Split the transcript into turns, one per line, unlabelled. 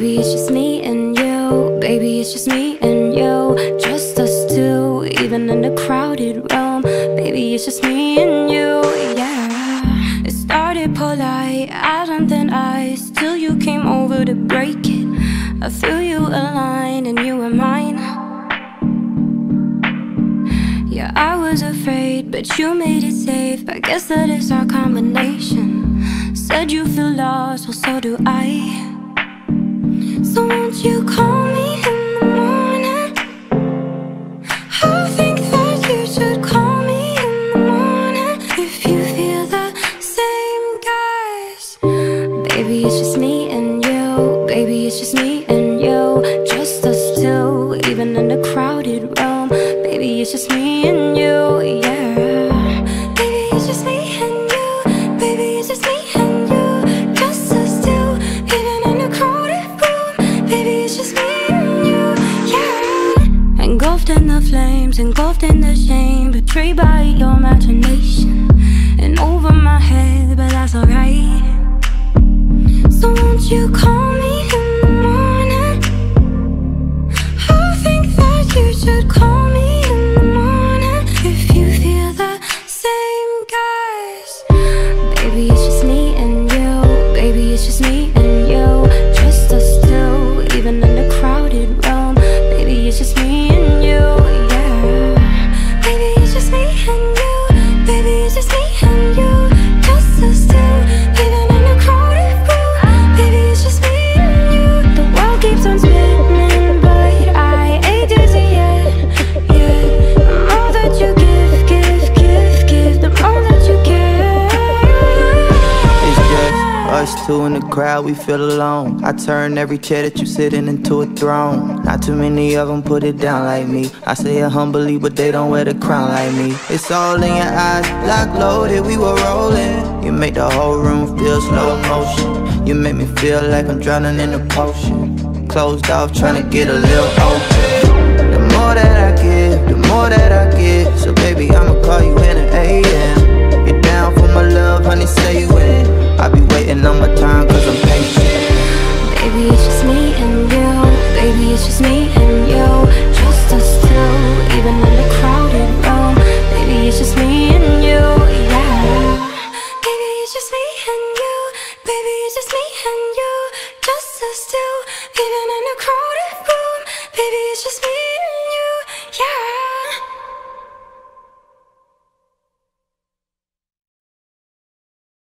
it's just me and you, baby, it's just me and you. Just us two, even in a crowded room. Baby, it's just me and you, yeah. It started polite, out on thin ice, till you came over to break it. I threw you a line and you were mine. Yeah, I was afraid, but you made it safe. I guess that is our combination. Said you feel lost, well, so do I. Baby, it's just me and you. Baby, it's just me in the flames, engulfed in the shame Betrayed by your imagination. And over my head, but that's alright. So won't you call us two in the
crowd, we feel alone. I turn every chair that you sitting into a throne. Not too many of them put it down like me. I say it humbly, but they don't wear the crown like me. It's all in your eyes, lock loaded, we were rolling. You make the whole room feel slow motion. You make me feel like I'm drowning in a potion. Closed off, trying to get a little open. The more that I give, the more that I get. still even in a crowded room.
Baby, it's just